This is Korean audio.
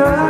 가.